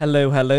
Hello, hello.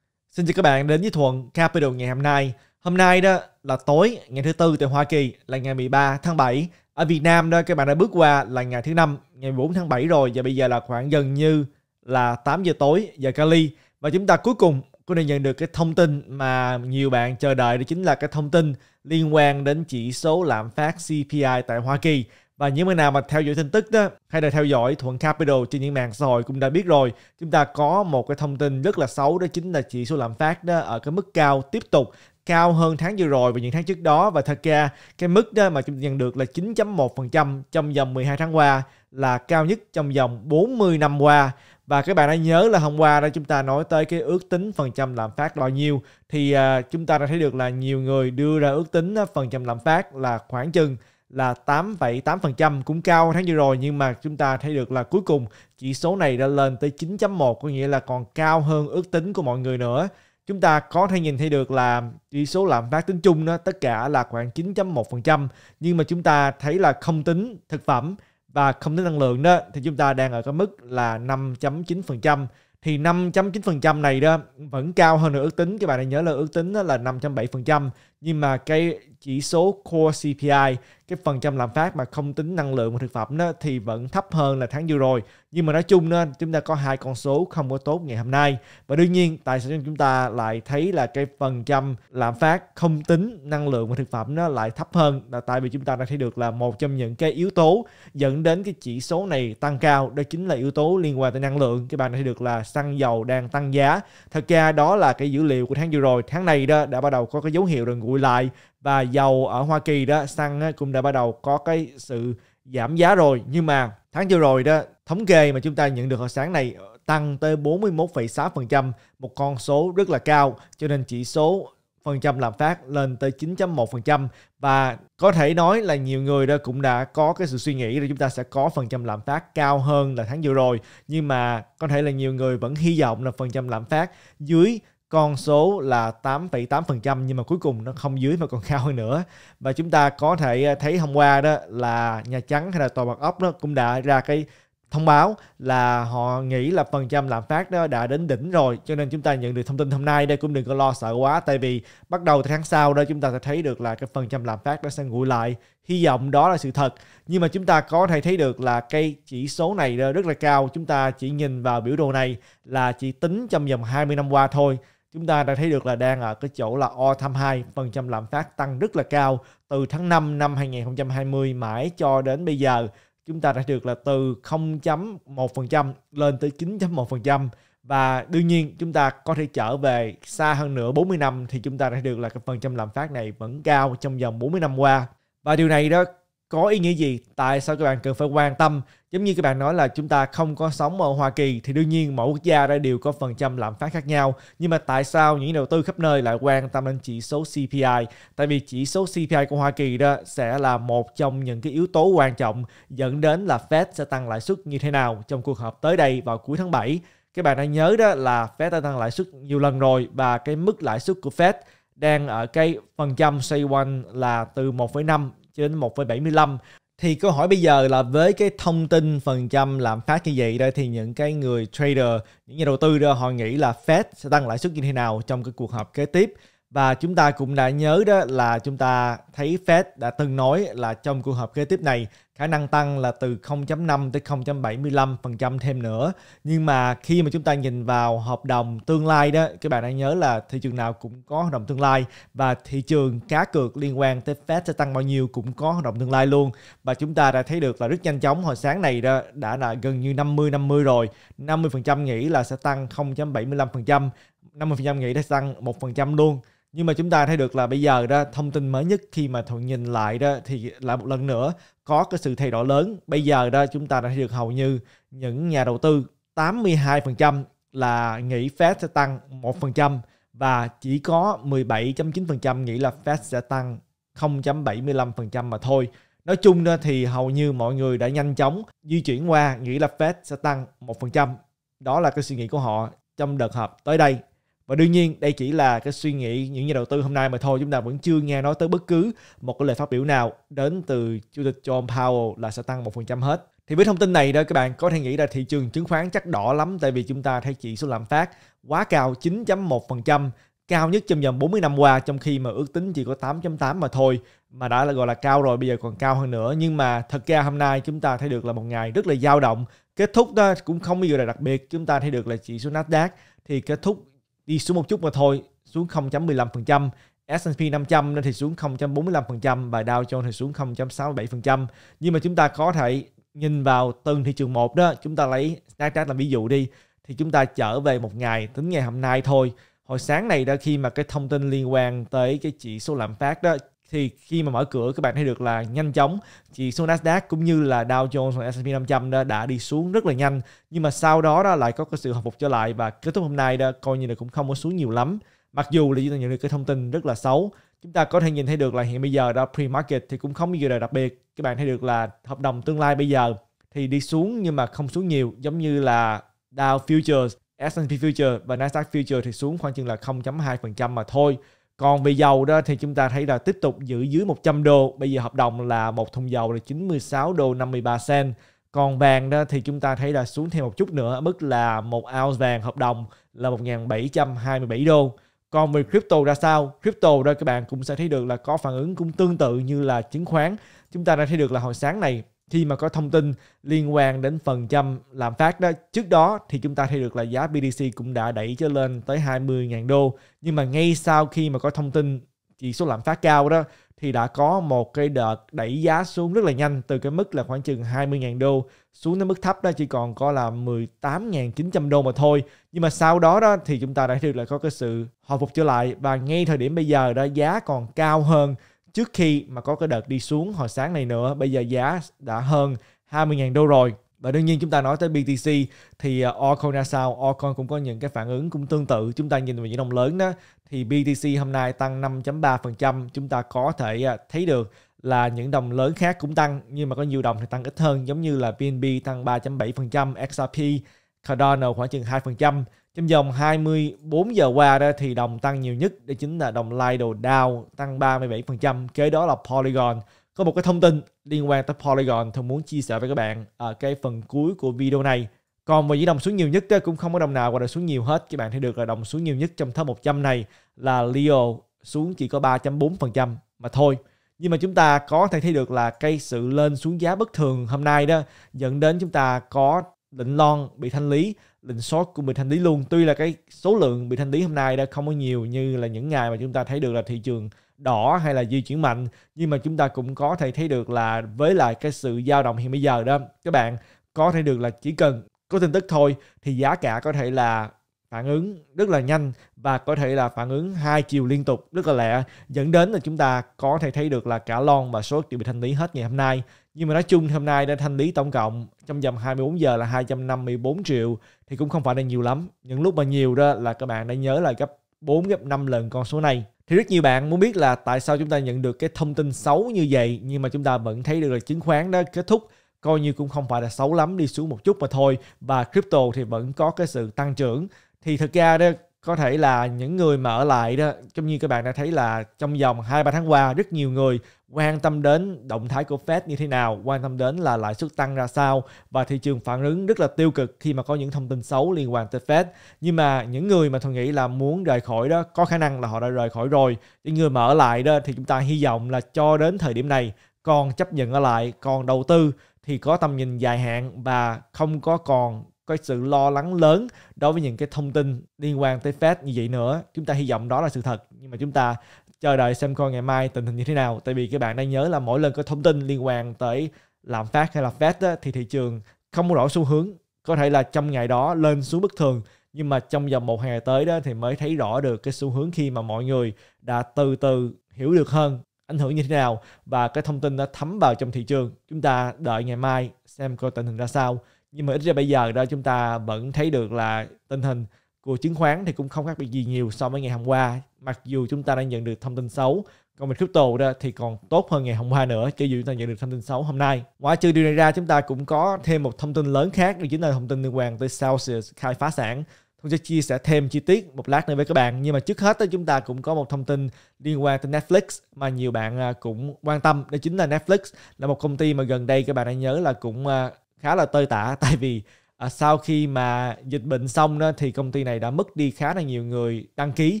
Xin chào các bạn đến với Thuận Capital ngày hôm nay. Hôm nay đó là tối ngày thứ tư tại Hoa Kỳ là ngày 13 tháng 7. Ở Việt Nam đó các bạn đã bước qua là ngày thứ năm ngày 4 tháng 7 rồi và bây giờ là khoảng gần như là 8 giờ tối giờ Cali và chúng ta cuối cùng có thể nhận được cái thông tin mà nhiều bạn chờ đợi đó chính là cái thông tin liên quan đến chỉ số lạm phát CPI tại Hoa Kỳ. Và những người nào mà theo dõi tin tức đó hay là theo dõi Thuận Capital trên những mạng xã hội cũng đã biết rồi, chúng ta có một cái thông tin rất là xấu đó chính là chỉ số lạm phát đó ở cái mức cao tiếp tục cao hơn tháng vừa rồi và những tháng trước đó. Và thật ra cái mức đó mà chúng ta nhận được là 9.1% trong vòng 12 tháng qua là cao nhất trong vòng 40 năm qua. Và các bạn đã nhớ là hôm qua đó chúng ta nói tới cái ước tính phần trăm lạm phát bao nhiêu. Thì uh, chúng ta đã thấy được là nhiều người đưa ra ước tính phần trăm lạm phát là khoảng chừng là 8,8% cũng cao tháng vừa rồi nhưng mà chúng ta thấy được là cuối cùng chỉ số này đã lên tới 9.1 có nghĩa là còn cao hơn ước tính của mọi người nữa. Chúng ta có thể nhìn thấy được là chỉ số lạm phát tính chung đó tất cả là khoảng 9.1% nhưng mà chúng ta thấy là không tính thực phẩm và không tính năng lượng đó thì chúng ta đang ở cái mức là 5.9% thì 5.9% này đó vẫn cao hơn ước tính các bạn hãy nhớ là ước tính là 5.7% nhưng mà cái chỉ số core CPI cái phần trăm lạm phát mà không tính năng lượng và thực phẩm đó thì vẫn thấp hơn là tháng vừa rồi. Nhưng mà nói chung đó, chúng ta có hai con số không có tốt ngày hôm nay. Và đương nhiên, tại sao chúng ta lại thấy là cái phần trăm lạm phát không tính năng lượng và thực phẩm nó lại thấp hơn? Là tại vì chúng ta đã thấy được là một trong những cái yếu tố dẫn đến cái chỉ số này tăng cao. Đó chính là yếu tố liên quan tới năng lượng. Các bạn đã thấy được là xăng dầu đang tăng giá. Thật ra đó là cái dữ liệu của tháng vừa rồi. Tháng này đó đã bắt đầu có cái dấu hiệu rồi nguội lại và dầu ở Hoa Kỳ đó xăng cũng đã bắt đầu có cái sự giảm giá rồi. Nhưng mà tháng vừa rồi đó thống kê mà chúng ta nhận được hồi sáng này ờ, tăng tới 41,6% một con số rất là cao. Cho nên chỉ số phần trăm lạm phát lên tới 9.1% và có thể nói là nhiều người đó cũng đã có cái sự suy nghĩ là chúng ta sẽ có phần trăm lạm phát cao hơn là tháng vừa rồi. Nhưng mà có thể là nhiều người vẫn hy vọng là phần trăm lạm phát dưới con số là 8,8% nhưng mà cuối cùng nó không dưới mà còn cao hơn nữa. Và chúng ta có thể à, thấy hôm qua đó là Nhà Trắng hay là Tòa Bạch Ốc đó cũng đã ra cái thông báo là họ nghĩ là phần trăm lạm phát đó đã đến đỉnh rồi. Cho nên chúng ta nhận được thông tin hôm nay. Đây cũng đừng có lo sợ quá tại vì bắt đầu từ tháng sau đó chúng ta sẽ thấy được là cái phần trăm lạm phát nó sẽ nguội lại. Hy vọng đó là sự thật. Nhưng mà chúng ta có thể thấy được là cái chỉ số này rất là cao. Chúng ta chỉ nhìn vào biểu đồ này là chỉ tính trong vòng 20 năm qua thôi chúng ta đã thấy được là đang ở cái chỗ là all time high, phần trăm lạm phát tăng rất là cao từ tháng 5 năm 2020 mãi cho đến bây giờ. Chúng ta đã được là từ 0.1% lên tới 9.1% và đương nhiên chúng ta có thể trở về xa hơn nữa 40 năm thì chúng ta đã được là cái phần trăm lạm phát này vẫn cao trong vòng 40 năm qua. Và điều này đó có ý nghĩa gì tại sao các bạn cần phải quan tâm giống như các bạn nói là chúng ta không có sống ở Hoa Kỳ thì đương nhiên mỗi quốc gia đã đều có phần trăm lạm phát khác nhau. Nhưng mà tại sao những đầu tư khắp nơi lại quan tâm đến chỉ số CPI tại vì chỉ số CPI của Hoa Kỳ đó sẽ là một trong những cái yếu tố quan trọng dẫn đến là Fed sẽ tăng lãi suất như thế nào trong cuộc họp tới đây vào cuối tháng 7 các bạn đã nhớ đó là Fed đã tăng lãi suất nhiều lần rồi và cái mức lãi suất của Fed đang ở cái phần trăm xoay quanh là từ 1,5 cho đến 1,75 thì câu hỏi bây giờ là với cái thông tin phần trăm lạm phát như vậy đây thì những cái người trader, những nhà đầu tư đó, họ nghĩ là Fed sẽ tăng lãi suất như thế nào trong cái cuộc họp kế tiếp? Và chúng ta cũng đã nhớ đó là chúng ta thấy Fed đã từng nói là trong cuộc họp kế tiếp này khả năng tăng là từ 0.5 tới 0.75% thêm nữa. Nhưng mà khi mà chúng ta nhìn vào hợp đồng tương lai đó, các bạn đã nhớ là thị trường nào cũng có hợp đồng tương lai và thị trường cá cược liên quan tới Fed sẽ tăng bao nhiêu cũng có hợp đồng tương lai luôn. Và chúng ta đã thấy được là rất nhanh chóng hồi sáng này đó đã là gần như 50 50 rồi. 50% nghĩ là sẽ tăng 0.75%, 50% nghĩ sẽ tăng 1% luôn nhưng mà chúng ta thấy được là bây giờ đó, thông tin mới nhất khi mà thuận nhìn lại đó, thì lại một lần nữa có cái sự thay đổi lớn bây giờ đó, chúng ta đã thấy được hầu như những nhà đầu tư 82% là nghĩ Fed sẽ tăng 1% và chỉ có 17.9% nghĩ là Fed sẽ tăng 0.75% mà thôi. Nói chung đó, thì hầu như mọi người đã nhanh chóng di chuyển qua, nghĩ là Fed sẽ tăng 1%. Đó là cái suy nghĩ của họ trong đợt họp tới đây và đương nhiên đây chỉ là cái suy nghĩ những nhà đầu tư hôm nay mà thôi chúng ta vẫn chưa nghe nói tới bất cứ một cái lời phát biểu nào đến từ chủ tịch John Powell là sẽ tăng một phần trăm hết. Thì với thông tin này đó các bạn có thể nghĩ là thị trường chứng khoán chắc đỏ lắm tại vì chúng ta thấy chỉ số lạm phát quá cao 9.1%, cao nhất trong vòng 40 năm qua trong khi mà ước tính chỉ có 8.8 mà thôi mà đã là gọi là cao rồi bây giờ còn cao hơn nữa. Nhưng mà thật ra hôm nay chúng ta thấy được là một ngày rất là dao động. Kết thúc đó cũng không bao giờ là đặc biệt chúng ta thấy được là chỉ số Nasdaq thì kết thúc đi xuống một chút mà thôi xuống 0.15% S&P 500 nên thì xuống 0.45% và Dow Jones thì xuống 0.67%. Nhưng mà chúng ta có thể nhìn vào từng thị trường một đó, chúng ta lấy Nasdaq làm ví dụ đi thì chúng ta trở về một ngày tính ngày hôm nay thôi. Hồi sáng này đó khi mà cái thông tin liên quan tới cái chỉ số lạm phát đó thì khi mà mở cửa các bạn thấy được là nhanh chóng. Chỉ số Nasdaq cũng như là Dow Jones và S&P 500 đó đã đi xuống rất là nhanh. Nhưng mà sau đó đó lại có cái sự hồi phục trở lại và kết thúc hôm nay đó coi như là cũng không có xuống nhiều lắm. Mặc dù là chúng ta nhận được cái thông tin rất là xấu. Chúng ta có thể nhìn thấy được là hiện bây giờ đó pre-market thì cũng không có gì là đặc biệt. Các bạn thấy được là hợp đồng tương lai bây giờ thì đi xuống nhưng mà không xuống nhiều giống như là Dow Futures, S&P Futures và Nasdaq Futures thì xuống khoảng chừng là 0.2% mà thôi. Còn về dầu đó thì chúng ta thấy là tiếp tục giữ dưới 100 đô. Bây giờ hợp đồng là một thùng dầu là 96 đô 53 cent. Còn vàng đó thì chúng ta thấy là xuống thêm một chút nữa, mức là một ounce vàng hợp đồng là 1.727 đô. Còn về crypto ra sao? Crypto đó các bạn cũng sẽ thấy được là có phản ứng cũng tương tự như là chứng khoán. Chúng ta đã thấy được là hồi sáng này khi mà có thông tin liên quan đến phần trăm lạm phát đó, trước đó thì chúng ta thấy được là giá BTC cũng đã đẩy cho lên tới 20.000 đô nhưng mà ngay sau khi mà có thông tin chỉ số lạm phát cao đó, thì đã có một cái đợt đẩy giá xuống rất là nhanh, từ cái mức là khoảng chừng 20.000 đô xuống đến mức thấp đó, chỉ còn có là 18.900 đô mà thôi. Nhưng mà sau đó đó thì chúng ta đã thấy được là có cái sự hồi phục trở lại và ngay thời điểm bây giờ đó, giá còn cao hơn trước khi mà có cái đợt đi xuống hồi sáng này nữa. Bây giờ giá đã hơn 20.000 đô rồi. Và đương nhiên chúng ta nói tới BTC thì ờ, Orcoin ra sao? Orcoin cũng có những cái phản ứng cũng tương tự. Chúng ta nhìn vào những đồng lớn đó thì BTC hôm nay tăng 5.3%. Chúng ta có thể ờ, thấy được là những đồng lớn khác cũng tăng nhưng mà có nhiều đồng thì tăng ít hơn giống như là BNB tăng 3.7%, XRP, Cardano khoảng chừng 2%. Trong vòng 24 giờ qua đó thì đồng tăng nhiều nhất đó chính là đồng Lido Dow tăng 37%, kế đó là Polygon. Có một cái thông tin liên quan tới Polygon tôi muốn chia sẻ với các bạn ở cái phần cuối của video này. Còn về những đồng xuống nhiều nhất đó, cũng không có đồng nào gọi là xuống nhiều hết. Các bạn thấy được là đồng xuống nhiều nhất trong top 100 này là Leo xuống chỉ có 3.4% mà thôi nhưng mà chúng ta có thể thấy được là cái sự lên xuống giá bất thường hôm nay đó dẫn đến chúng ta có lệnh lon bị thanh lý lệnh short cũng bị thanh lý luôn. Tuy là cái số lượng bị thanh lý hôm nay đã không có nhiều như là những ngày mà chúng ta thấy được là thị trường đỏ hay là di chuyển mạnh, nhưng mà chúng ta cũng có thể thấy được là với lại cái sự dao động hiện bây giờ đó, các bạn, có thể được là chỉ cần có tin tức thôi thì giá cả có thể là phản ứng rất là nhanh và có thể là phản ứng hai chiều liên tục. Rất là lẹ dẫn đến là chúng ta có thể thấy được là cả lon và short đều bị thanh lý hết ngày hôm nay nhưng mà nói chung hôm nay đã thanh lý tổng cộng trong vòng 24 giờ là 254 triệu, thì cũng không phải là nhiều lắm. Những lúc mà nhiều đó là các bạn đã nhớ là gấp 4 gấp 5 lần con số này. Thì rất nhiều bạn muốn biết là tại sao chúng ta nhận được cái thông tin xấu như vậy, nhưng mà chúng ta vẫn thấy được là chứng khoán đó kết thúc. Coi như cũng không phải là xấu lắm, đi xuống một chút mà thôi. Và crypto thì vẫn có cái sự tăng trưởng. Thì thực ra đó có thể là những người mà ở lại đó giống như các bạn đã thấy là trong vòng 2 3 tháng qua rất nhiều người quan tâm đến động thái của Fed như thế nào, quan tâm đến là lãi suất tăng ra sao và thị trường phản ứng rất là tiêu cực khi mà có những thông tin xấu liên quan tới Fed. Nhưng mà những người mà tôi nghĩ là muốn rời khỏi đó có khả năng là họ đã rời khỏi rồi. Những người mà ở lại đó thì chúng ta hy vọng là cho đến thời điểm này còn chấp nhận ở lại, còn đầu tư thì có tầm nhìn dài hạn và không có còn có sự lo lắng lớn đối với những cái thông tin liên quan tới Fed như vậy nữa. Chúng ta hy vọng đó là sự thật nhưng mà chúng ta chờ đợi xem coi ngày mai tình hình như thế nào. Tại vì các bạn đang nhớ là mỗi lần có thông tin liên quan tới lạm phát hay là Fed á, thì thị trường không có rõ xu hướng. Có thể là trong ngày đó lên xuống bất thường nhưng mà trong vòng một hai ngày tới đó thì mới thấy rõ được cái xu hướng khi mà mọi người đã từ từ hiểu được hơn ảnh hưởng như thế nào và cái thông tin đã thấm vào trong thị trường chúng ta đợi ngày mai xem coi tình hình ra sao nhưng mà ít ra bây giờ đó chúng ta vẫn thấy được là tình hình của chứng khoán thì cũng không khác biệt gì nhiều so với ngày hôm qua. Mặc dù chúng ta đang nhận được thông tin xấu, còn về crypto đó thì còn tốt hơn ngày hôm qua nữa, cho dù chúng ta nhận được thông tin xấu hôm nay. Ngoài trừ điều này ra, chúng ta cũng có thêm một thông tin lớn khác, đó chính là thông tin liên quan tới Celsius khai phá sản. Tôi sẽ chia sẻ thêm chi tiết một lát nữa với các bạn. Nhưng mà trước hết đó chúng ta cũng có một thông tin liên quan tới Netflix mà nhiều bạn à, cũng quan tâm. Đó chính là Netflix là một công ty mà gần đây các bạn đã nhớ là cũng à, khá là tơi tả. Tại vì à, sau khi mà dịch bệnh xong đó thì công ty này đã mất đi khá là nhiều người đăng ký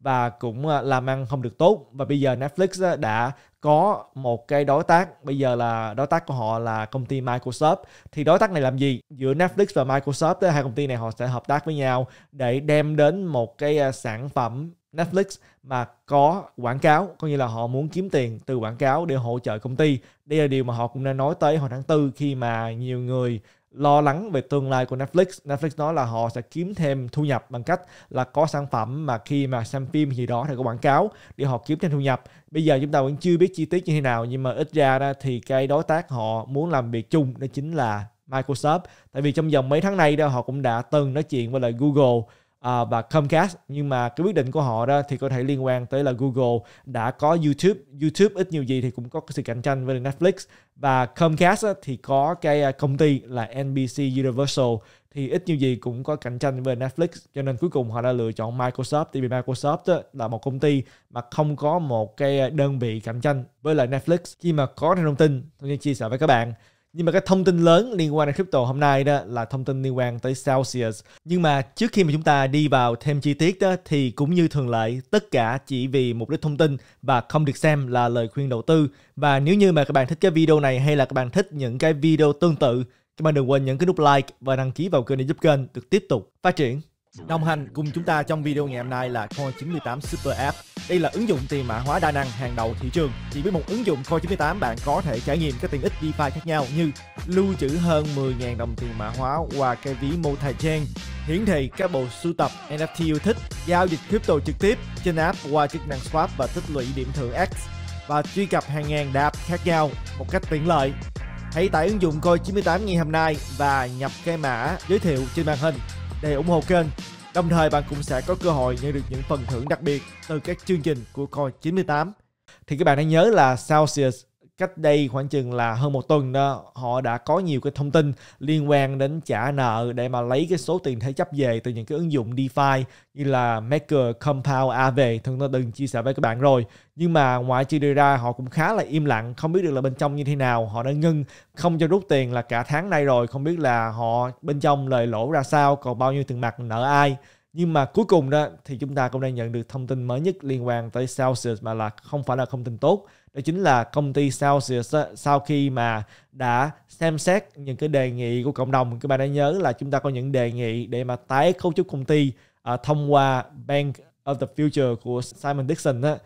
và cũng à, làm ăn không được tốt. Và bây giờ Netflix đã có một cái đối tác. Bây giờ là đối tác của họ là công ty Microsoft. Thì đối tác này làm gì? Giữa Netflix và Microsoft đó, hai công ty này họ sẽ hợp tác với nhau để đem đến một cái à, sản phẩm Netflix mà có quảng cáo, có nghĩa là họ muốn kiếm tiền từ quảng cáo để hỗ trợ công ty đây là điều mà họ cũng đã nói tới hồi tháng tư khi mà nhiều người lo lắng về tương lai của Netflix. Netflix nói là họ sẽ kiếm thêm thu nhập bằng cách là có sản phẩm mà khi mà xem phim gì đó thì có quảng cáo để họ kiếm thêm thu nhập. Bây giờ chúng ta vẫn chưa biết chi tiết như thế nào, nhưng mà ít ra đó thì cái đối tác họ muốn làm việc chung đó chính là Microsoft. Tại vì trong vòng mấy tháng nay đó, họ cũng đã từng nói chuyện với lại Google uh, và Comcast. Nhưng mà cái quyết định của họ đó thì có thể liên quan tới là Google đã có YouTube. YouTube ít nhiều gì thì cũng có cái sự cạnh tranh với Netflix. Và Comcast thì có cái à, công ty là NBC Universal thì ít nhiều gì cũng có cạnh tranh với Netflix. Cho nên cuối cùng họ đã lựa chọn Microsoft. Tại vì Microsoft đó là một công ty mà không có một cái à, đơn vị cạnh tranh với lại Netflix. Khi mà có thông tin tôi sẽ chia sẻ với các bạn nhưng mà cái thông tin lớn liên quan đến crypto hôm nay đó là thông tin liên quan tới Celsius. Nhưng mà trước khi mà chúng ta đi vào thêm chi tiết đó thì cũng như thường lệ, tất cả chỉ vì mục đích thông tin và không được xem là lời khuyên đầu tư. Và nếu như mà các bạn thích cái video này hay là các bạn thích những cái video tương tự, các bạn đừng quên nhấn cái nút like và đăng ký vào kênh để giúp kênh được tiếp tục phát triển. Đồng hành cùng chúng ta trong video ngày hôm nay là Coin98 Super App. Đây là ứng dụng tiền mã hóa đa năng hàng đầu thị trường. Chỉ với một ứng dụng Coin98 bạn có thể trải nghiệm các tiện ích DeFi khác nhau như lưu trữ hơn 10.000 đồng tiền mã hóa qua cái ví multi-chain, hiển thị các bộ sưu tập NFT yêu thích, giao dịch crypto trực tiếp trên app qua chức năng swap và tích lũy điểm thưởng X và truy cập hàng ngàn đạp khác nhau một cách tiện lợi. Hãy tải ứng dụng Coin98 ngày hôm nay và nhập cái mã giới thiệu trên màn hình để ủng hộ kênh. Đồng thời bạn cũng sẽ có cơ hội nhận được những phần thưởng đặc biệt từ các chương trình của Coin 98. Thì các bạn hãy nhớ là Celsius cách đây khoảng chừng là hơn một tuần đó họ đã có nhiều cái thông tin liên quan đến trả nợ để mà lấy cái số tiền thế chấp về từ những cái ứng dụng DeFi như là Maker, Compound, Aave thường tôi từng chia sẻ với các bạn rồi. Nhưng mà ngoại trừ đưa ra họ cũng khá là im lặng không biết được là bên trong như thế nào. Họ đã ngưng không cho rút tiền là cả tháng nay rồi không biết là họ bên trong lời lỗ ra sao còn bao nhiêu tiền mặt nợ ai. Nhưng mà cuối cùng đó thì chúng ta cũng đang nhận được thông tin mới nhất liên quan tới Celsius mà là không phải là thông tin tốt đó chính là công ty Celsius sau khi mà đã xem xét những cái đề nghị của cộng đồng các bạn đã nhớ là chúng ta có những đề nghị để mà tái cấu trúc công ty uh, thông qua Bank of the Future của Simon Dixon đó,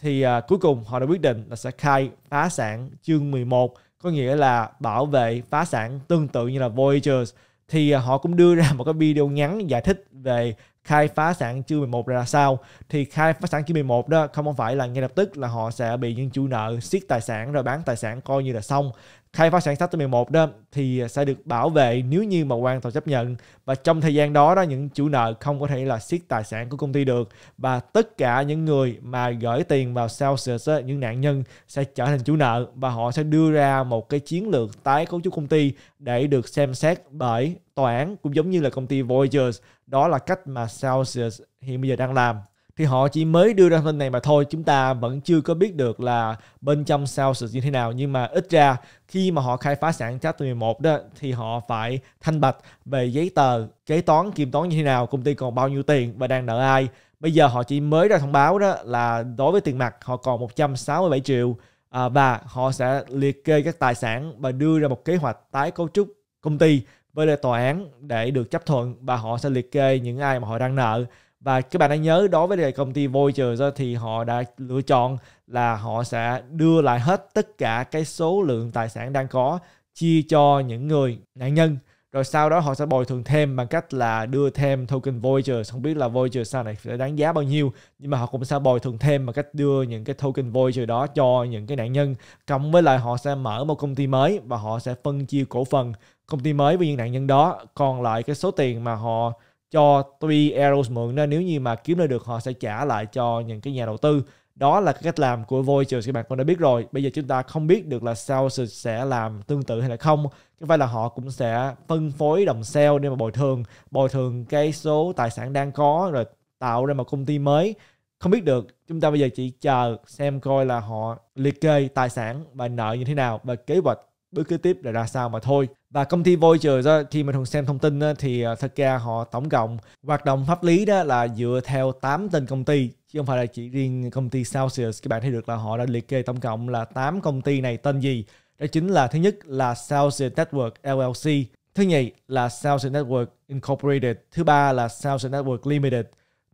thì uh, cuối cùng họ đã quyết định là sẽ khai phá sản chương 11 có nghĩa là bảo vệ phá sản tương tự như là Voyagers, thì à, họ cũng đưa ra một cái video ngắn giải thích về khai phá sản chương 11 ra sao? Thì khai phá sản chương 11 đó không phải là ngay lập tức là họ sẽ bị những chủ nợ siết tài sản rồi bán tài sản coi như là xong. Khai phá sản sắp tới 11 đó thì sẽ được bảo vệ nếu như mà quan tòa chấp nhận. Và trong thời gian đó đó những chủ nợ không có thể là siết tài sản của công ty được. Và tất cả những người mà gửi tiền vào Celsius đó, những nạn nhân sẽ trở thành chủ nợ và họ sẽ đưa ra một cái chiến lược tái cấu trúc công ty để được xem xét bởi tòa án cũng giống như là công ty voyagers đó là cách mà Celsius hiện bây giờ đang làm. Thì họ chỉ mới đưa ra thông tin này mà thôi chúng ta vẫn chưa có biết được là bên trong Celsius như thế nào. Nhưng mà ít ra khi mà họ khai phá sản Chapter 11 đó thì họ phải thanh bạch về giấy tờ kế toán kiểm toán như thế nào công ty còn bao nhiêu tiền và đang nợ ai. Bây giờ họ chỉ mới ra thông báo đó là đối với tiền mặt họ còn 167 triệu à, và họ sẽ liệt kê các tài sản và đưa ra một kế hoạch tái cấu trúc công ty với lại tòa án để được chấp thuận và họ sẽ liệt kê những ai mà họ đang nợ. Và các bạn đã nhớ, đối với công ty Voyager thì họ đã lựa chọn là họ sẽ đưa lại hết tất cả cái số lượng tài sản đang có, chia cho những người nạn nhân. Rồi sau đó họ sẽ bồi thường thêm bằng cách là đưa thêm token Voyager. Không biết là Voyager sau này sẽ đáng giá bao nhiêu, nhưng mà họ cũng sẽ bồi thường thêm bằng cách đưa những cái token Voyager đó cho những cái nạn nhân. Cộng với lại họ sẽ mở một công ty mới và họ sẽ phân chia cổ phần công ty mới với những nạn nhân đó. Còn lại cái số tiền mà họ cho Tuy Arrows mượn nên nếu như mà kiếm được, họ sẽ trả lại cho những cái nhà đầu tư. Đó là cái cách làm của Voyager, các bạn cũng đã biết rồi. Bây giờ chúng ta không biết được là Celsius sẽ làm tương tự hay là không. Cái phải là họ cũng sẽ phân phối đồng sale để mà bồi thường bồi thường cái số tài sản đang có rồi tạo ra một công ty mới. Không biết được, chúng ta bây giờ chỉ chờ xem coi là họ liệt kê tài sản và nợ như thế nào và kế hoạch bước kế tiếp là ra sao mà thôi. Và công ty Voyager đó, khi mà thường xem thông tin đó, thì ờ, thật ra họ tổng cộng hoạt động pháp lý đó là dựa theo 8 tên công ty chứ không phải là chỉ riêng công ty Celsius. Các bạn thấy được là họ đã liệt kê tổng cộng là 8 công ty này tên gì? Đó chính là thứ nhất là Celsius Network LLC thứ nhì là Celsius Network Incorporated thứ ba là Celsius Network Limited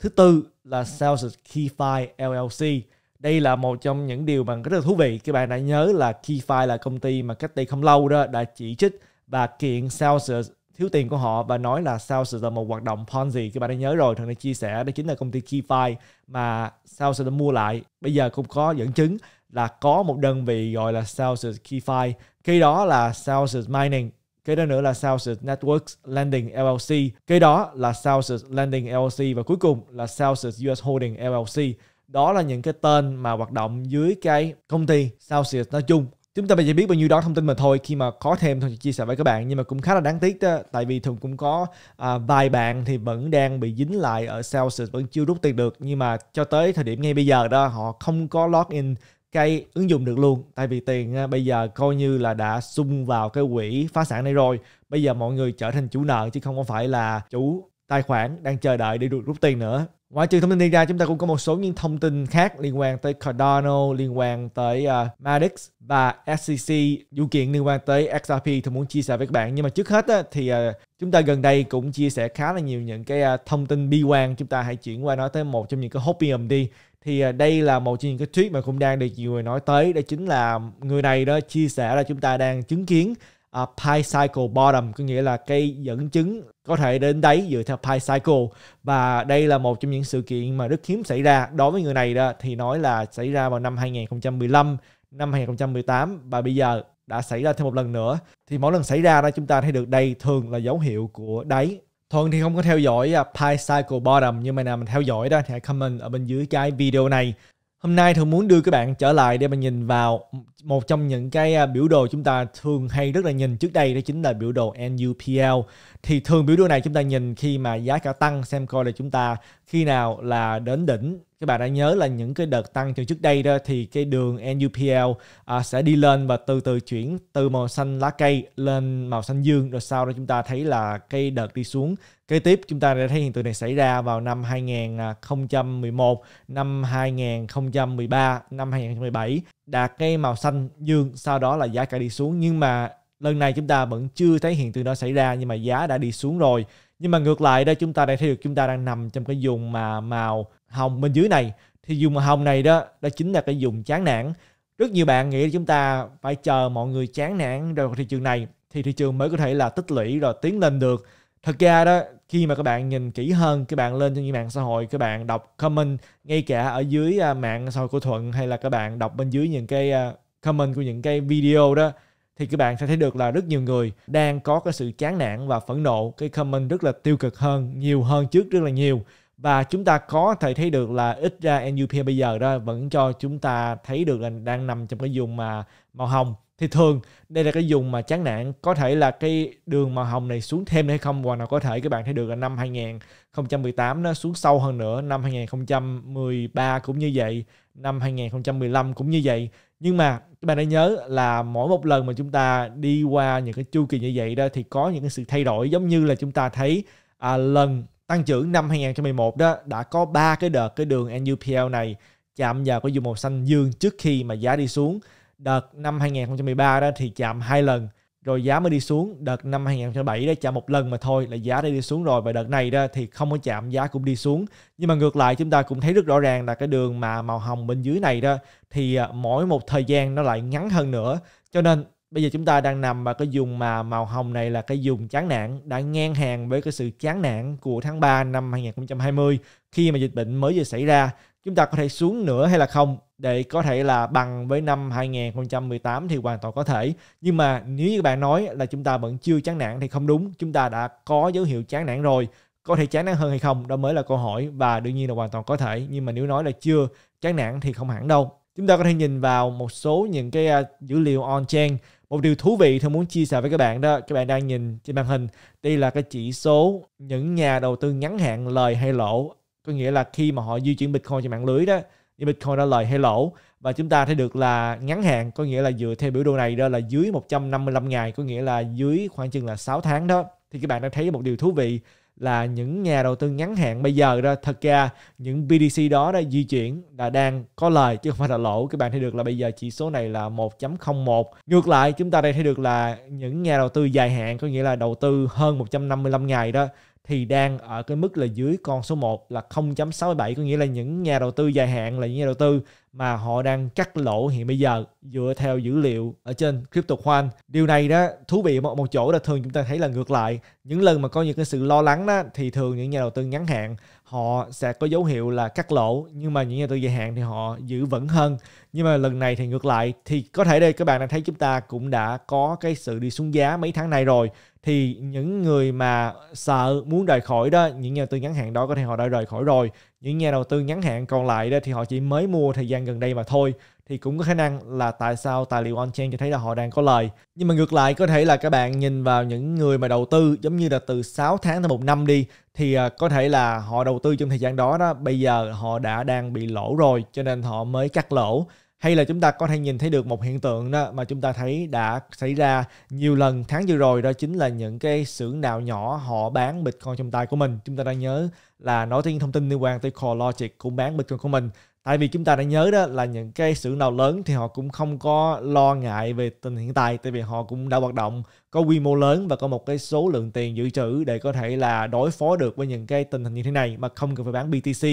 thứ tư là Celsius KeyFi LLC đây là một trong những điều mà rất là thú vị. Các bạn đã nhớ là KeyFi là công ty mà cách đây không lâu đó đã chỉ trích và kiện Celsius, thiếu tiền của họ, và nói là Celsius là một hoạt động Ponzi. Các bạn đã nhớ rồi, thằng này chia sẻ đó chính là công ty KeyFi mà Celsius đã mua lại. Bây giờ cũng có dẫn chứng là có một đơn vị gọi là Celsius KeyFi cái đó là Celsius Mining cái đó nữa là Celsius Networks Lending LLC cái đó là Celsius Lending LLC và cuối cùng là Celsius US Holding LLC đó là những cái tên mà hoạt động dưới cái công ty Celsius nói chung. Chúng ta bây giờ biết bao nhiêu đó thông tin mà thôi khi mà có thêm thôi chia sẻ với các bạn nhưng mà cũng khá là đáng tiếc đó tại vì thường cũng có à, vài bạn thì vẫn đang bị dính lại ở Celsius vẫn chưa rút tiền được. Nhưng mà cho tới thời điểm ngay bây giờ đó họ không có login cái ứng dụng được luôn. Tại vì tiền à, bây giờ coi như là đã sung vào cái quỹ phá sản này rồi. Bây giờ mọi người trở thành chủ nợ chứ không có phải là chủ tài khoản đang chờ đợi để được rút tiền nữa. Ngoài trừ thông tin này ra, chúng ta cũng có một số những thông tin khác liên quan tới Cardano, liên quan tới à, uh, Madix và SEC, vụ kiện liên quan tới XRP tôi muốn chia sẻ với các bạn. Nhưng mà trước hết á, thì uh, chúng ta gần đây cũng chia sẻ khá là nhiều những cái uh, thông tin bi quan. Chúng ta hãy chuyển qua nói tới một trong những cái hopium đi. Thì uh, đây là một trong những cái tweet mà cũng đang được nhiều người nói tới. Đó chính là người này đó chia sẻ là chúng ta đang chứng kiến uh, Pi Cycle Bottom có nghĩa là cây dẫn chứng có thể đến đấy dựa theo Pi Cycle. Và đây là một trong những sự kiện mà rất hiếm xảy ra. Đối với người này đó, thì nói là xảy ra vào năm 2015 năm 2018 và bây giờ đã xảy ra thêm một lần nữa. Thì mỗi lần xảy ra đó, chúng ta thấy được đây thường là dấu hiệu của đáy. Thuận thì không có theo dõi à, Pi Cycle Bottom. Nhưng mà nào mình theo dõi đó thì hãy comment ở bên dưới cái video này. Hôm nay thường muốn đưa các bạn trở lại để mà nhìn vào một trong những cái à, biểu đồ chúng ta thường hay rất là nhìn trước đây đó chính là biểu đồ NUPL. Thì thường biểu đồ này chúng ta nhìn khi mà giá cả tăng xem coi là chúng ta khi nào là đến đỉnh các bạn đã nhớ là những cái đợt tăng từ trước đây đó thì cái đường NUPL à, sẽ đi lên và từ từ chuyển từ màu xanh lá cây lên màu xanh dương rồi sau đó chúng ta thấy là cái đợt đi xuống kế tiếp chúng ta đã thấy hiện tượng này xảy ra vào năm 2011 năm 2013 năm 2017 đạt cái màu xanh dương, sau đó là giá cả đi xuống. Nhưng mà lần này chúng ta vẫn chưa thấy hiện tượng đó xảy ra, nhưng mà giá đã đi xuống rồi. Nhưng mà ngược lại đây chúng ta đã thấy được chúng ta đang nằm trong cái vùng mà màu hồng bên dưới này. Thì dùng màu hồng này đó đó chính là cái dùng chán nản. Rất nhiều bạn nghĩ chúng ta phải chờ mọi người chán nản rồi thị trường này. Thì thị trường mới có thể là tích lũy rồi tiến lên được thật ra đó, khi mà các bạn nhìn kỹ hơn, các bạn lên trên những mạng xã hội, các bạn đọc comment ngay cả ở dưới à, mạng xã hội của thuận hay là các bạn đọc bên dưới những cái à, comment của những cái video đó, thì các bạn sẽ thấy được là rất nhiều người đang có cái sự chán nản và phẫn nộ. Cái comment rất là tiêu cực hơn, nhiều hơn trước rất là nhiều. Và chúng ta có thể thấy được là ít ra NUP bây giờ đó vẫn cho chúng ta thấy được là đang nằm trong cái vùng mà màu hồng thì thường đây là cái dùng mà chán nản. Có thể là cái đường màu hồng này xuống thêm hay không hoặc nào có thể các bạn thấy được là năm 2018 nó xuống sâu hơn nữa năm 2013 cũng như vậy năm 2015 cũng như vậy. Nhưng mà các bạn hãy nhớ là mỗi một lần mà chúng ta đi qua những cái chu kỳ như vậy đó thì có những cái sự thay đổi. Giống như là chúng ta thấy à, lần tăng trưởng năm 2011 đó đã có ba cái đợt cái đường NUPL này chạm vào cái dùng màu xanh dương trước khi mà giá đi xuống đợt năm 2013 đó thì chạm hai lần, rồi giá mới đi xuống. Đợt năm 2007 đó chạm một lần mà thôi, là giá đã đi xuống rồi. Và đợt này đó thì không có chạm, giá cũng đi xuống. Nhưng mà ngược lại, chúng ta cũng thấy rất rõ ràng là cái đường mà màu hồng bên dưới này đó, thì à, mỗi một thời gian nó lại ngắn hơn nữa. Cho nên bây giờ chúng ta đang nằm vào cái dùng mà màu hồng này là cái dùng chán nản, đã ngang hàng với cái sự chán nản của tháng 3 năm 2020 khi mà dịch bệnh mới vừa xảy ra chúng ta có thể xuống nữa hay là không? Để có thể là bằng với năm 2018 thì hoàn toàn có thể. Nhưng mà nếu như bạn nói là chúng ta vẫn chưa chán nản thì không đúng. Chúng ta đã có dấu hiệu chán nản rồi. Có thể chán nản hơn hay không? Đó mới là câu hỏi và đương nhiên là hoàn toàn có thể. Nhưng mà nếu nói là chưa chán nản thì không hẳn đâu. Chúng ta có thể nhìn vào một số những cái à, dữ liệu on chain. Một điều thú vị tôi muốn chia sẻ với các bạn đó, các bạn đang nhìn trên màn hình. Đây là cái chỉ số những nhà đầu tư ngắn hạn lời hay lỗ có nghĩa là khi mà họ di chuyển bitcoin trên mạng lưới đó nhưng Bitcoin đã lời hay lỗ, và chúng ta thấy được là ngắn hạn, có nghĩa là dựa theo biểu đồ này đó là dưới 155 ngày, có nghĩa là dưới khoảng chừng là 6 tháng đó. Thì các bạn đã thấy một điều thú vị là những nhà đầu tư ngắn hạn bây giờ đó, thật ra những BTC đó đã di chuyển, là đang có lời chứ không phải là lỗ. Các bạn thấy được là bây giờ chỉ số này là 1.01 ngược lại, chúng ta đây thấy được là những nhà đầu tư dài hạn, có nghĩa là đầu tư hơn 155 ngày đó thì đang ở cái mức là dưới con số 1 là 0.67 có nghĩa là những nhà đầu tư dài hạn là những nhà đầu tư mà họ đang cắt lỗ hiện bây giờ dựa theo dữ liệu ở trên CryptoQuant. Điều này đó thú vị một, một chỗ là thường chúng ta thấy là ngược lại. Những lần mà có những cái sự lo lắng đó thì thường những nhà đầu tư ngắn hạn họ sẽ có dấu hiệu là cắt lỗ, nhưng mà những nhà đầu tư dài hạn thì họ giữ vững hơn. Nhưng mà lần này thì ngược lại, thì có thể đây các bạn đã thấy chúng ta cũng đã có cái sự đi xuống giá mấy tháng này rồi. Thì những người mà sợ muốn rời khỏi đó, những nhà đầu tư ngắn hạn đó có thể họ đã rời khỏi rồi. Những nhà đầu tư ngắn hạn còn lại đó thì họ chỉ mới mua thời gian gần đây mà thôi thì cũng có khả năng là tại sao tài liệu on-chain cho thấy là họ đang có lời. Nhưng mà ngược lại, có thể là các bạn nhìn vào những người mà đầu tư, giống như là từ 6 tháng tới một năm đi, thì à, có thể là họ đầu tư trong thời gian đó đó, bây giờ họ đã đang bị lỗ rồi, cho nên họ mới cắt lỗ. Hay là chúng ta có thể nhìn thấy được một hiện tượng đó mà chúng ta thấy đã xảy ra nhiều lần tháng vừa rồi, đó chính là những cái xưởng nào nhỏ họ bán bitcoin trong tay của mình. Chúng ta đang nhớ là nói tới những thông tin liên quan tới CoreLogic cũng bán bitcoin của mình tại vì chúng ta đã nhớ đó là những cái xưởng nào lớn thì họ cũng không có lo ngại về tình hiện tại tại vì họ cũng đã hoạt động có quy mô lớn và có một cái số lượng tiền dự trữ để có thể là đối phó được với những cái tình hình như thế này, mà không cần phải bán BTC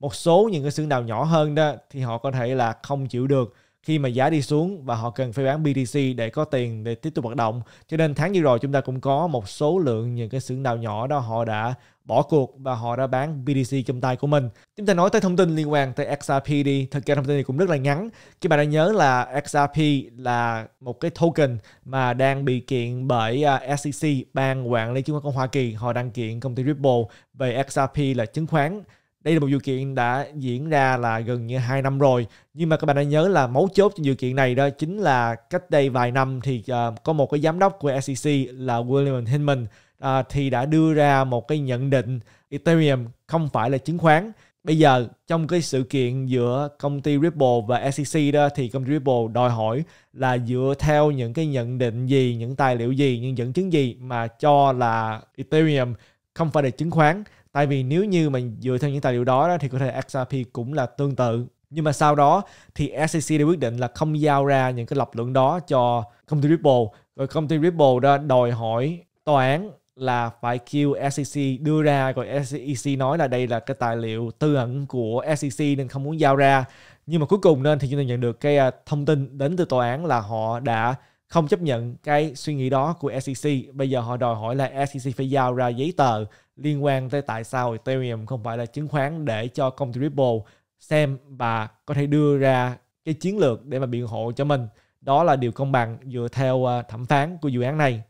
một số những cái xưởng nào nhỏ hơn đó thì họ có thể là không chịu được khi mà giá đi xuống và họ cần phải bán BTC để có tiền để tiếp tục hoạt động. Cho nên tháng vừa rồi chúng ta cũng có một số lượng những cái xưởng đào nhỏ đó họ đã bỏ cuộc và họ đã bán BTC trong tay của mình. Chúng ta nói tới thông tin liên quan tới XRP đi. Thật ra thông tin này cũng rất là ngắn. Các bạn đã nhớ là XRP là một cái token mà đang bị kiện bởi à, SEC, ban quản lý chứng khoán của Hoa Kỳ. Họ đang kiện công ty Ripple về XRP là chứng khoán đây là một sự kiện đã diễn ra là gần như 2 năm rồi nhưng mà các bạn đã nhớ là mấu chốt trong sự kiện này đó chính là cách đây vài năm thì uh, có một cái giám đốc của SEC là William Hinman à, thì đã đưa ra một cái nhận định Ethereum không phải là chứng khoán. Bây giờ trong cái sự kiện giữa công ty Ripple và SEC đó thì công ty Ripple đòi hỏi là dựa theo những cái nhận định gì những tài liệu gì những dẫn chứng gì mà cho là Ethereum không phải là chứng khoán. Tại vì nếu như mình dựa theo những tài liệu đó, đó thì có thể XRP cũng là tương tự. Nhưng mà sau đó thì SEC đã quyết định là không giao ra những cái lập luận đó cho công ty Ripple. Rồi công ty Ripple đó đòi hỏi tòa án là phải kêu SEC đưa ra rồi SEC nói là đây là cái tài liệu tư ẩn của SEC nên không muốn giao ra nhưng mà cuối cùng nên thì chúng ta nhận được cái à, thông tin đến từ tòa án là họ đã không chấp nhận cái suy nghĩ đó của SEC bây giờ họ đòi hỏi là SEC phải giao ra giấy tờ liên quan tới tại sao Ethereum không phải là chứng khoán để cho công ty Ripple xem và có thể đưa ra cái chiến lược để mà biện hộ cho mình. Đó là điều công bằng dựa theo à, thẩm phán của dự án này.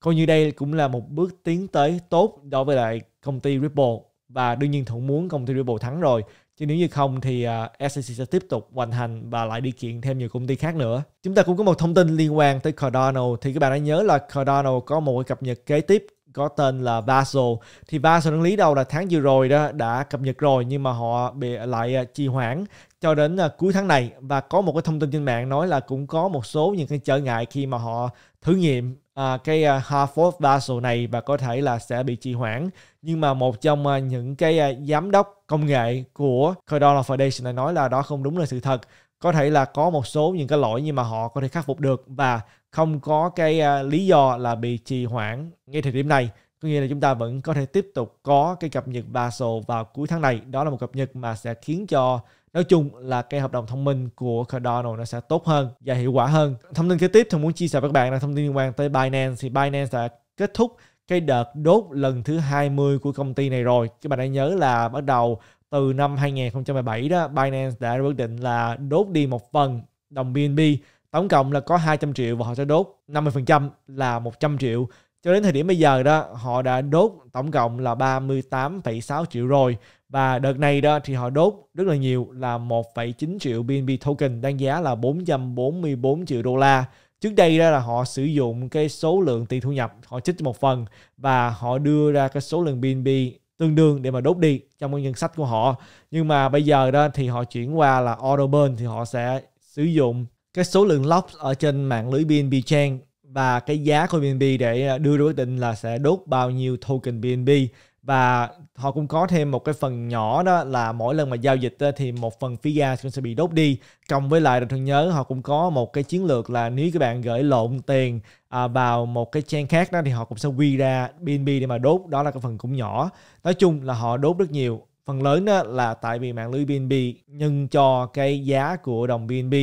Coi như đây cũng là một bước tiến tới tốt đối với lại công ty Ripple. Và đương nhiên thuận muốn công ty Ripple thắng rồi. Chứ nếu như không thì à, uh, SEC sẽ tiếp tục hoành hành và lại đi kiện thêm nhiều công ty khác nữa. Chúng ta cũng có một thông tin liên quan tới Cardano. Thì các bạn đã nhớ là Cardano có một cái cập nhật kế tiếp có tên là Basel. Thì Basel đáng lý đâu là tháng vừa rồi đó đã cập nhật rồi nhưng mà họ bị lại à, trì hoãn cho đến uh, cuối tháng này. Và có một cái thông tin trên mạng nói là cũng có một số những cái trở ngại khi mà họ thử nghiệm à, cái à, uh, Harvard Basel này và có thể là sẽ bị trì hoãn. Nhưng mà một trong uh, những cái uh, giám đốc công nghệ của Cardano Foundation này nói là đó không đúng là sự thật. Có thể là có một số những cái lỗi nhưng mà họ có thể khắc phục được và không có cái uh, lý do là bị trì hoãn ngay thời điểm này. Có nghĩa là chúng ta vẫn có thể tiếp tục có cái cập nhật Basel vào cuối tháng này. Đó là một cập nhật mà sẽ khiến cho nói chung là cái hợp đồng thông minh của Cardano nó sẽ tốt hơn và hiệu quả hơn. Thông tin kế tiếp tôi muốn chia sẻ với các bạn là thông tin liên quan tới Binance. Thì Binance đã kết thúc cái đợt đốt lần thứ 20 của công ty này rồi. Các bạn hãy nhớ là bắt đầu từ năm 2017 đó Binance đã quyết định là đốt đi một phần đồng BNB tổng cộng là có 200 triệu và họ sẽ đốt 50% là 100 triệu. Cho đến thời điểm bây giờ đó họ đã đốt tổng cộng là 38,6 triệu rồi và đợt này đó thì họ đốt rất là nhiều là 1,9 triệu BNB token đáng giá là 444 triệu đô la. Trước đây đó là họ sử dụng cái số lượng tiền thu nhập họ trích một phần và họ đưa ra cái số lượng BNB tương đương để mà đốt đi trong cái ngân sách của họ. Nhưng mà bây giờ đó thì họ chuyển qua là auto burn thì họ sẽ sử dụng cái số lượng lock ở trên mạng lưới BNB chain và cái giá của BNB để đưa ra quyết định là sẽ đốt bao nhiêu token BNB và họ cũng có thêm một cái phần nhỏ đó là mỗi lần mà giao dịch thì một phần phí gas cũng sẽ bị đốt đi. Cộng với lại thường nhớ họ cũng có một cái chiến lược là nếu các bạn gửi lộn tiền à, vào một cái chain khác đó thì họ cũng sẽ quy ra BNB để mà đốt. Đó là cái phần cũng nhỏ. Nói chung là họ đốt rất nhiều. Phần lớn đó là tại vì mạng lưới BNB nhân cho cái giá của đồng BNB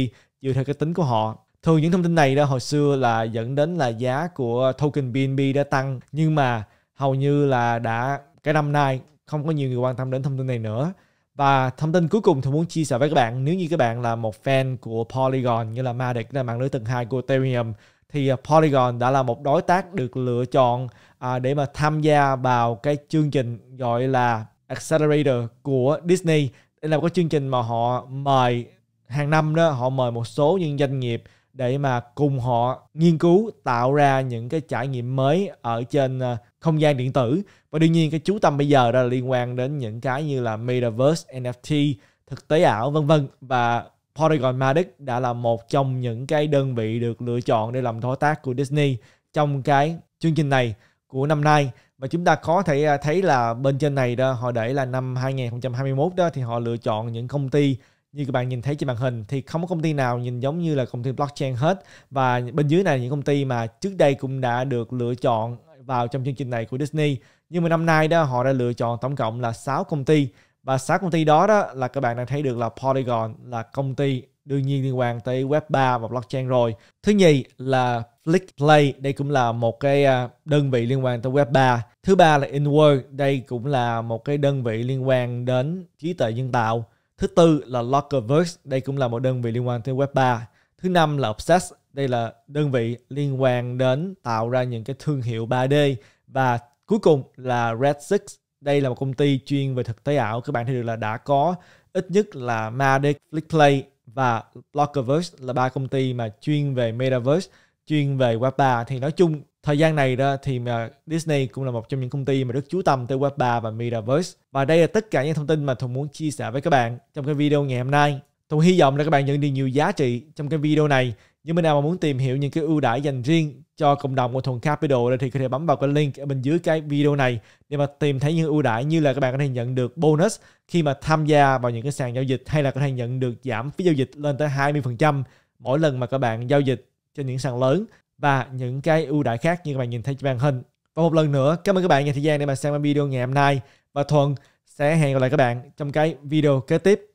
dựa theo cái tính của họ. Thường những thông tin này đó hồi xưa là dẫn đến là giá của token BNB đã tăng nhưng mà hầu như là đã cái năm nay không có nhiều người quan tâm đến thông tin này nữa và thông tin cuối cùng tôi muốn chia sẻ với các bạn nếu như các bạn là một fan của Polygon như là Matic là mạng lưới tầng 2 của Ethereum thì à, Polygon đã là một đối tác được lựa chọn à, để mà tham gia vào cái chương trình gọi là Accelerator của Disney. Đây là một cái chương trình mà họ mời hàng năm đó họ mời một số những doanh nghiệp để mà cùng họ nghiên cứu tạo ra những cái trải nghiệm mới ở trên à, không gian điện tử. Và đương nhiên cái chú tâm bây giờ đó là liên quan đến những cái như là metaverse NFT thực tế ảo, vân vân. Và Polygon Matic đã là một trong những cái đơn vị được lựa chọn để làm đối tác của Disney trong cái chương trình này của năm nay. Và chúng ta có thể à, thấy là bên trên này đó, họ để là năm 2021 đó, thì họ lựa chọn những công ty như các bạn nhìn thấy trên màn hình. Thì không có công ty nào nhìn giống như là công ty blockchain hết. Và bên dưới này những công ty mà trước đây cũng đã được lựa chọn vào trong chương trình này của Disney nhưng mà năm nay đó họ đã lựa chọn tổng cộng là 6 công ty và 6 công ty đó đó là các bạn đang thấy được là Polygon là công ty đương nhiên liên quan tới web 3 và blockchain rồi. Thứ nhì là Flickplay, đây cũng là một cái à, đơn vị liên quan tới web 3. Thứ ba là InWorld, đây cũng là một cái đơn vị liên quan đến trí tuệ nhân tạo. Thứ tư là Lockerverse, đây cũng là một đơn vị liên quan tới web 3. Thứ năm là Obsess, đây là đơn vị liên quan đến tạo ra những cái thương hiệu 3D và cuối cùng là Red Six. Đây là một công ty chuyên về thực tế ảo. Các bạn thấy được là đã có ít nhất là Matic, Flickplay và Blockerverse là ba công ty mà chuyên về Metaverse, chuyên về Web 3 thì nói chung thời gian này đó thì mà Disney cũng là một trong những công ty mà rất chú tâm tới Web 3 và Metaverse. Và đây là tất cả những thông tin mà tôi muốn chia sẻ với các bạn trong cái video ngày hôm nay. Tôi hy vọng là các bạn nhận được nhiều giá trị trong cái video này nhưng bên nào mà muốn tìm hiểu những cái ưu đãi dành riêng cho cộng đồng của Thuần Capital thì có thể bấm vào cái link ở bên dưới cái video này để mà tìm thấy những ưu đãi như là các bạn có thể nhận được bonus khi mà tham gia vào những cái sàn giao dịch hay là có thể nhận được giảm phí giao dịch lên tới 20% mỗi lần mà các bạn giao dịch trên những sàn lớn và những cái ưu đãi khác như các bạn nhìn thấy trên màn hình. Và một lần nữa, cảm ơn các bạn dành thời gian để mà xem video ngày hôm nay và Thuần sẽ hẹn gặp lại các bạn trong cái video kế tiếp.